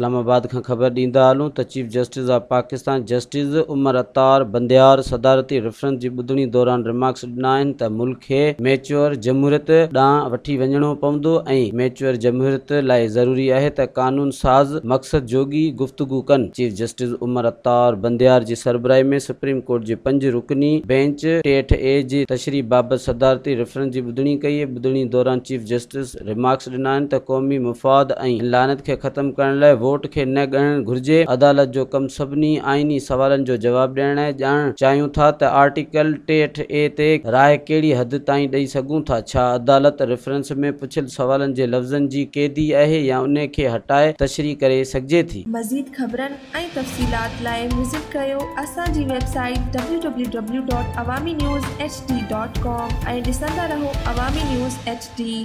इस्लामाबाद खां ख़बर ॾींदा हलूं त chief justice of Pakistan justice Umar Ata Bandial सदारती reference जी ॿुधणी दौरान रिमार्क्स ॾिना आहिनि त मुल्क खे मेचोर जमूरत ॾांहुं वठी वञणो पवंदो ऐं मेच्योर जमूरत लाइ ज़रूरी आहे त कानून साज़ मक़सदु जोगी गुफ़्तगु कनि चीफ जस्टिस उमर अतार बंदियार जी सरबराही में सुप्रीम कोर्ट जी पंज रुकनी बेंच टेठ ए बैंच तशरी सदारती रेफरेंस जी ॿुधणी कई दौरान चीफ जस्टिस रिमार्क्स ॾिना आहिनि त क़ौमी मुफ़ाद ऐं ख़तमु करण लाइ वोट के न गण घुर्जे अदालत जो कम सभी आइनी सवाल जो जवाबु ॾियण ऐं ॼाण चाहियूं था त आर्टिकल टेठ ए ते राय कड़ी हद तई ॾेई सघूं था अदालत रेफरेंस में पुछल सवाल के लफ्जन की कैदी है या उन हटाए तशरी कर सघिजे थी मज़ीद ख़बरनि ऐं तफ़सीलात लाइ विज़िट कयो असांजी वेबसाइट www.awaminews.hd.com ऐं ॾिसंदा रहो अवामी न्यूज़ एच डी